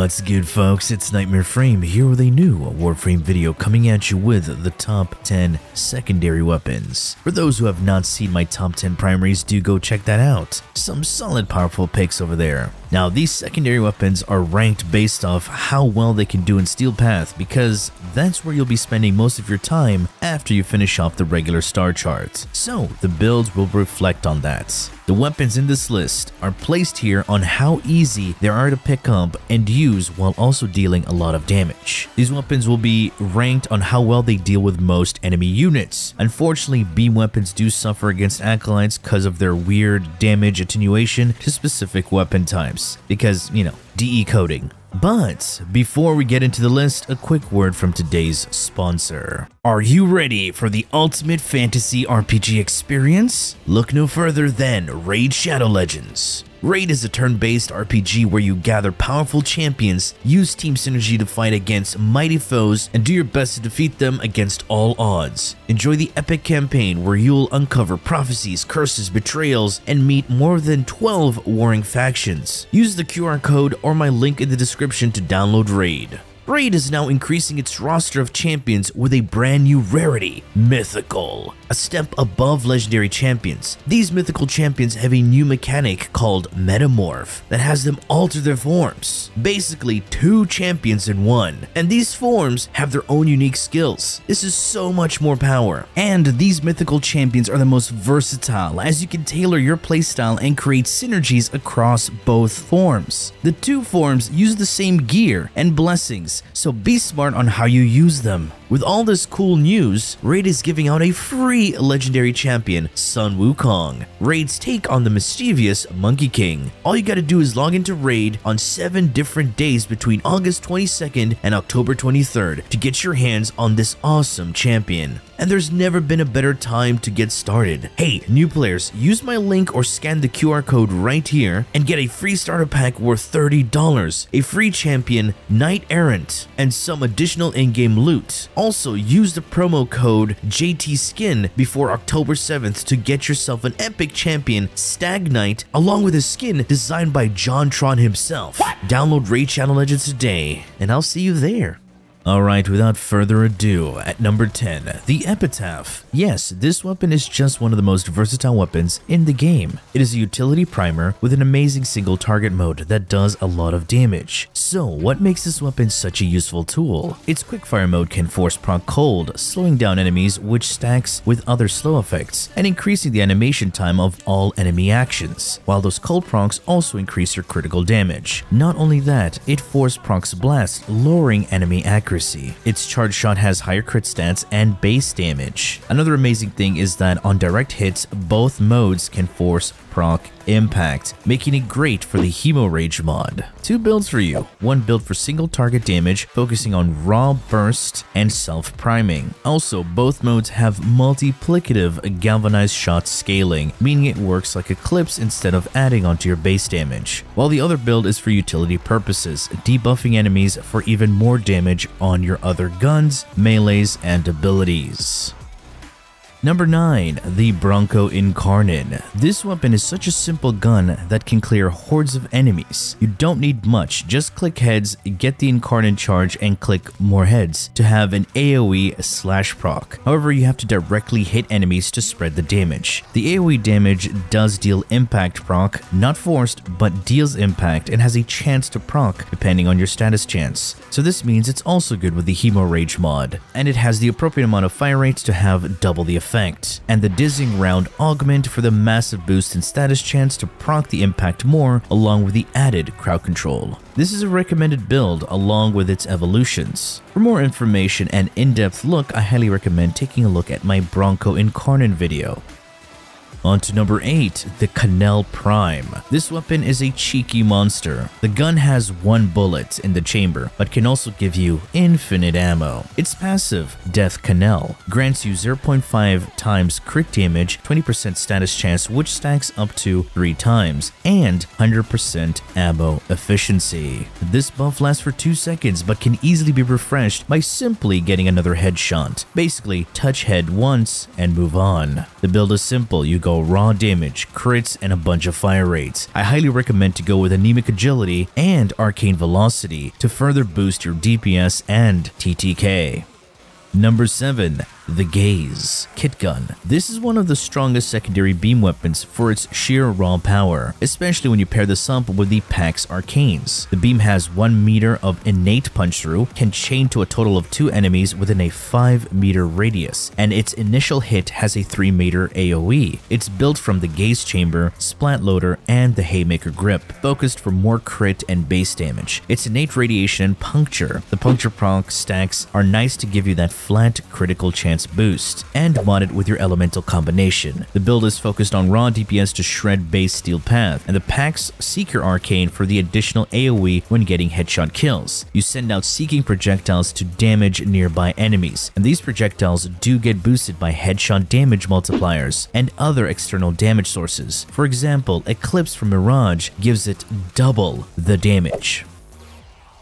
What's good folks, it's KnightmareFrame here with a new Warframe video coming at you with the top 10 secondary weapons. For those who have not seen my top 10 primaries, do go check that out. Some solid powerful picks over there. Now these secondary weapons are ranked based off how well they can do in Steel Path because that's where you'll be spending most of your time after you finish off the regular star charts. So the builds will reflect on that. The weapons in this list are placed here on how easy they are to pick up and use while also dealing a lot of damage. These weapons will be ranked on how well they deal with most enemy units. Unfortunately, beam weapons do suffer against acolytes because of their weird damage attenuation to specific weapon types. Because, you know, DE coding. But before we get into the list, a quick word from today's sponsor. Are you ready for the ultimate fantasy RPG experience? Look no further than Raid Shadow Legends. Raid is a turn-based RPG where you gather powerful champions, use team synergy to fight against mighty foes, and do your best to defeat them against all odds. Enjoy the epic campaign where you'll uncover prophecies, curses, betrayals, and meet more than 12 warring factions. Use the QR code or my link in the description to download Raid. Raid is now increasing its roster of champions with a brand new rarity, Mythical. A step above legendary champions, these mythical champions have a new mechanic called Metamorph that has them alter their forms. Basically, two champions in one, and these forms have their own unique skills. This is so much more power. And these mythical champions are the most versatile as you can tailor your playstyle and create synergies across both forms. The two forms use the same gear and blessings, so be smart on how you use them. With all this cool news, Raid is giving out a free legendary champion, Sun Wukong. Raid's take on the mischievous Monkey King. All you gotta do is log into Raid on 7 different days between August 22nd and October 23rd to get your hands on this awesome champion and there's never been a better time to get started. Hey, new players, use my link or scan the QR code right here and get a free starter pack worth $30, a free champion, Knight Errant, and some additional in-game loot. Also, use the promo code JTSkin before October 7th to get yourself an epic champion, Stag Knight, along with a skin designed by JonTron himself. What? Download Raid Shadow Legends today, and I'll see you there. Alright, without further ado, at number 10, the Epitaph. Yes, this weapon is just one of the most versatile weapons in the game. It is a utility primer with an amazing single target mode that does a lot of damage. So, what makes this weapon such a useful tool? Its quickfire mode can force proc cold, slowing down enemies which stacks with other slow effects, and increasing the animation time of all enemy actions, while those cold procs also increase your critical damage. Not only that, it force procs blast, lowering enemy accuracy accuracy. Its charge shot has higher crit stats and base damage. Another amazing thing is that on direct hits, both modes can force proc impact, making it great for the Hemorrhage mod. Two builds for you. One build for single target damage, focusing on raw burst and self-priming. Also, both modes have multiplicative galvanized shot scaling, meaning it works like Eclipse instead of adding onto your base damage. While the other build is for utility purposes, debuffing enemies for even more damage on your other guns, melees, and abilities. Number 9. The Bronco Incarnon. This weapon is such a simple gun that can clear hordes of enemies. You don't need much, just click heads, get the Incarnon charge, and click more heads to have an AoE slash proc. However, you have to directly hit enemies to spread the damage. The AoE damage does deal impact proc, not forced, but deals impact and has a chance to proc depending on your status chance. So this means it's also good with the Hemorrhage mod, and it has the appropriate amount of fire rates to have double the effect effect, and the dizzying round augment for the massive boost in status chance to proc the impact more along with the added crowd control. This is a recommended build along with its evolutions. For more information and in-depth look, I highly recommend taking a look at my Bronco Incarnon video. On to number 8, the Knell Prime. This weapon is a cheeky monster. The gun has one bullet in the chamber, but can also give you infinite ammo. Its passive, Death Knell, grants you 0.5 times crit damage, 20% status chance which stacks up to 3 times, and 100% ammo efficiency. This buff lasts for 2 seconds but can easily be refreshed by simply getting another headshot. Basically, touch head once and move on. The build is simple, you go raw damage, crits, and a bunch of fire rates. I highly recommend to go with Anemic Agility and Arcane Velocity to further boost your DPS and TTK. Number 7 the Gaze Kit Gun. This is one of the strongest secondary beam weapons for its sheer raw power, especially when you pair this up with the Pax Arcanes. The beam has 1 meter of innate punch through, can chain to a total of 2 enemies within a 5 meter radius, and its initial hit has a 3 meter AoE. It's built from the Gaze Chamber, Splat Loader, and the Haymaker Grip, focused for more crit and base damage. Its innate radiation and puncture. The puncture proc stacks are nice to give you that flat critical chance boost, and mod it with your elemental combination. The build is focused on raw DPS to shred base steel path, and the Pax Seeker Arcane for the additional AoE when getting headshot kills. You send out seeking projectiles to damage nearby enemies, and these projectiles do get boosted by headshot damage multipliers and other external damage sources. For example, Eclipse from Mirage gives it double the damage.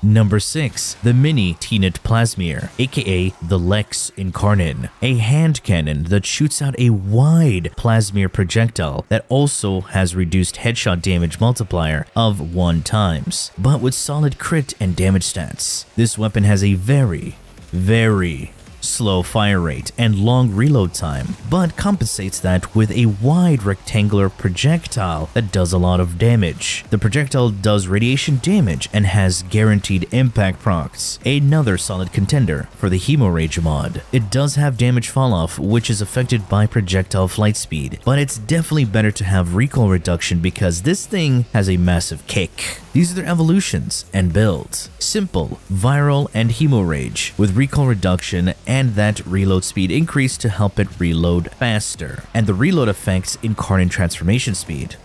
Number 6. The Mini Tenet Plasmor, aka the Lex Incarnon, a hand cannon that shoots out a wide Plasmor projectile that also has reduced headshot damage multiplier of 1 times, but with solid crit and damage stats. This weapon has a very, very slow fire rate, and long reload time, but compensates that with a wide rectangular projectile that does a lot of damage. The projectile does radiation damage and has guaranteed impact procs, another solid contender for the Hemorrhage mod. It does have damage falloff, which is affected by projectile flight speed, but it's definitely better to have recoil reduction because this thing has a massive kick. These are their evolutions and builds. Simple, viral, and hemorrhage, with recoil reduction and that reload speed increase to help it reload faster, and the reload effects incarnate transformation speed.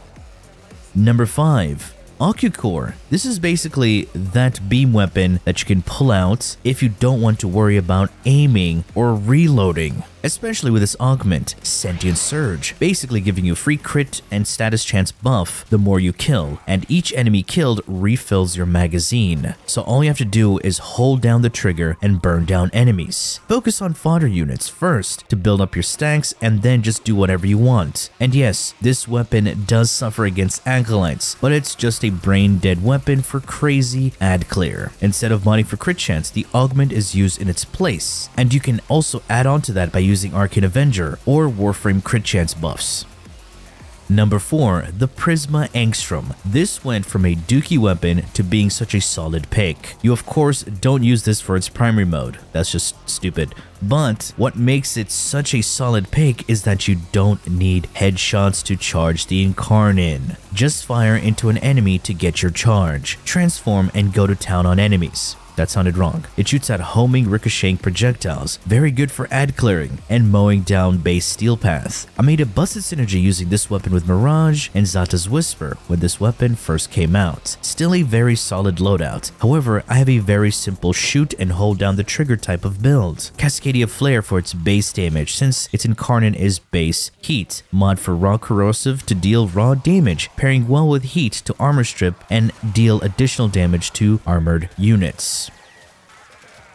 Number 5. Ocucor. This is basically that beam weapon that you can pull out if you don't want to worry about aiming or reloading especially with this augment, Sentient Surge, basically giving you free crit and status chance buff the more you kill, and each enemy killed refills your magazine. So all you have to do is hold down the trigger and burn down enemies. Focus on fodder units first to build up your stacks and then just do whatever you want. And yes, this weapon does suffer against acolytes, but it's just a brain dead weapon for crazy ad clear. Instead of modding for crit chance, the augment is used in its place, and you can also add on to that by using using Arcane Avenger or Warframe crit chance buffs. Number 4. The Prisma Angstrom. This went from a dookie weapon to being such a solid pick. You of course don't use this for its primary mode, that's just stupid. But what makes it such a solid pick is that you don't need headshots to charge the Incarnon. Just fire into an enemy to get your charge, transform and go to town on enemies. That sounded wrong. It shoots at homing ricocheting projectiles, very good for ad clearing and mowing down base steel path. I made a busted synergy using this weapon with Mirage and Xata's Whisper when this weapon first came out. Still a very solid loadout. However, I have a very simple shoot and hold down the trigger type of build. Cascadia Flare for its base damage since its incarnate is base heat. Mod for raw corrosive to deal raw damage, pairing well with heat to armor strip and deal additional damage to armored units.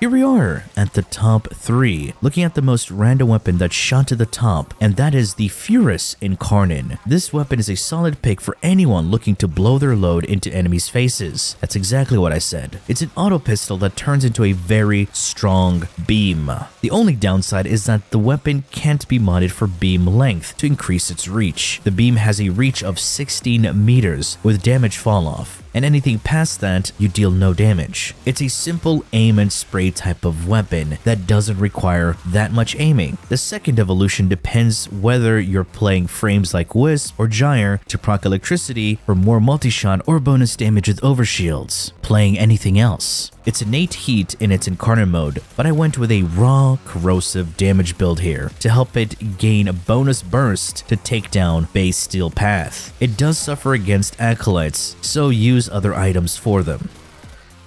Here we are at the top 3, looking at the most random weapon that shot to the top, and that is the Furis Incarnon. This weapon is a solid pick for anyone looking to blow their load into enemies' faces. That's exactly what I said. It's an auto pistol that turns into a very strong beam. The only downside is that the weapon can't be modded for beam length to increase its reach. The beam has a reach of 16 meters with damage fall off and anything past that, you deal no damage. It's a simple aim and spray type of weapon that doesn't require that much aiming. The second evolution depends whether you're playing frames like Wisp or Gyre to proc electricity for more multi-shot or bonus damage with overshields, playing anything else. It's innate heat in its incarnate mode, but I went with a raw, corrosive damage build here to help it gain a bonus burst to take down base steel path. It does suffer against acolytes, so use other items for them.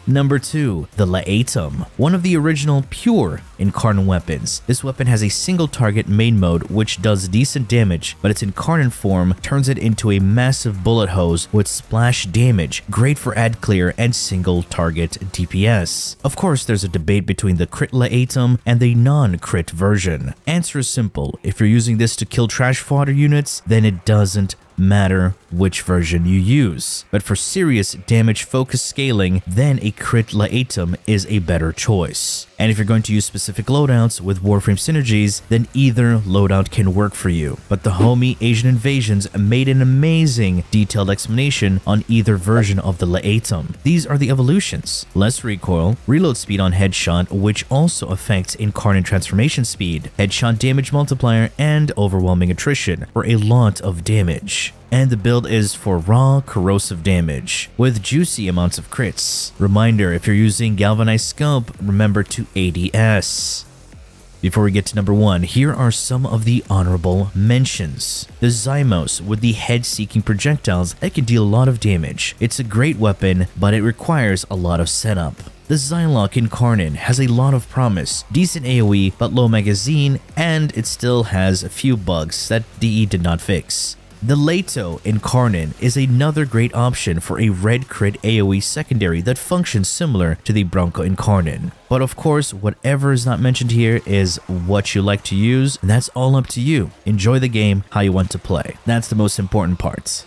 Number 2. The Laetum, one of the original pure Incarnon weapons. This weapon has a single target main mode which does decent damage, but its Incarnon form turns it into a massive bullet hose with splash damage, great for ad clear and single target DPS. Of course, there's a debate between the crit Laetum and the non-crit version. Answer is simple, if you're using this to kill trash fodder units, then it doesn't matter which version you use. But for serious damage focus scaling, then a crit Laetum is a better choice. And if you're going to use specific loadouts with Warframe synergies, then either loadout can work for you. But the homie Asian Invasions made an amazing detailed explanation on either version of the Laetum. These are the evolutions. Less recoil, reload speed on headshot, which also affects Incarnate transformation speed, headshot damage multiplier, and overwhelming attrition for a lot of damage and the build is for raw corrosive damage with juicy amounts of crits. Reminder, if you're using galvanized scope, remember to ADS. Before we get to number one, here are some of the honorable mentions. The Zymos with the head-seeking projectiles that can deal a lot of damage. It's a great weapon, but it requires a lot of setup. The Zylok Incarnon has a lot of promise, decent AoE but low magazine, and it still has a few bugs that DE did not fix. The Lato Incarnon is another great option for a red crit AoE secondary that functions similar to the Bronco Incarnon. But of course, whatever is not mentioned here is what you like to use, and that's all up to you. Enjoy the game how you want to play. That's the most important part.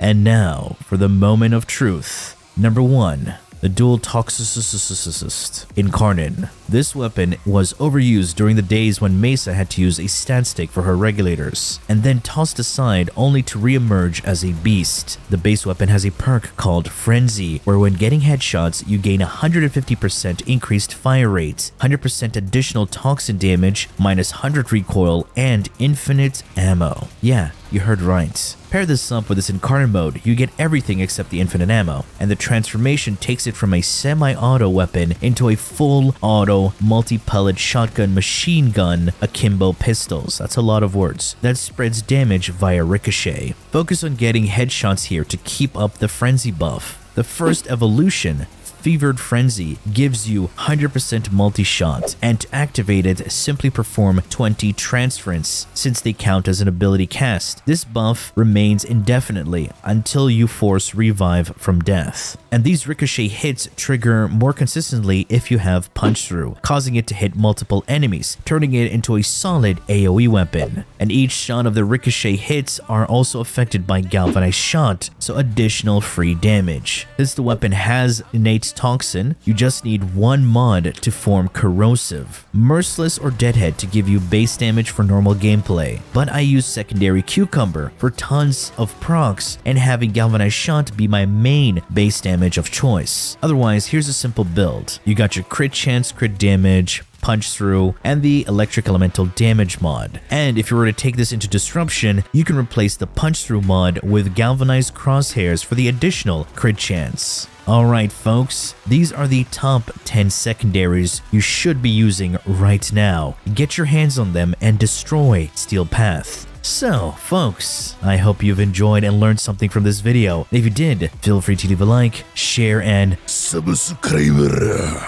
And now, for the moment of truth. Number 1 the dual Toxocyst Incarnon. This weapon was overused during the days when Mesa had to use a stat stick for her regulators, and then tossed aside only to re-emerge as a beast. The base weapon has a perk called Frenzy, where when getting headshots, you gain 150% increased fire rate, 100% additional toxin damage, minus 100 recoil, and infinite ammo. Yeah, you heard right. Pair this up with this Incarnate mode, you get everything except the infinite ammo, and the transformation takes it from a semi-auto weapon into a full auto multi-pellet shotgun machine gun akimbo pistols. That's a lot of words. That spreads damage via ricochet. Focus on getting headshots here to keep up the frenzy buff. The first evolution Fevered Frenzy gives you 100% multi-shot, and to activate it, simply perform 20 transference since they count as an ability cast. This buff remains indefinitely until you force revive from death. And these ricochet hits trigger more consistently if you have punch through, causing it to hit multiple enemies, turning it into a solid AoE weapon. And each shot of the ricochet hits are also affected by galvanized shot, so additional free damage. Since the weapon has innate Toxin, you just need one mod to form Corrosive, Merciless or Deadhead to give you base damage for normal gameplay, but I use Secondary Encumber for tons of procs and having Galvanized Shot be my main base damage of choice. Otherwise, here's a simple build. You got your crit chance, crit damage, punch through, and the electric elemental damage mod. And if you were to take this into disruption, you can replace the punch through mod with galvanized crosshairs for the additional crit chance. Alright folks, these are the top 10 secondaries you should be using right now. Get your hands on them and destroy Steel Path. So, folks, I hope you've enjoyed and learned something from this video. If you did, feel free to leave a like, share, and subscribe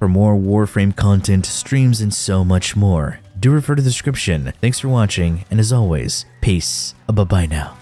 for more Warframe content, streams, and so much more. Do refer to the description. Thanks for watching, and as always, peace. Bye-bye now.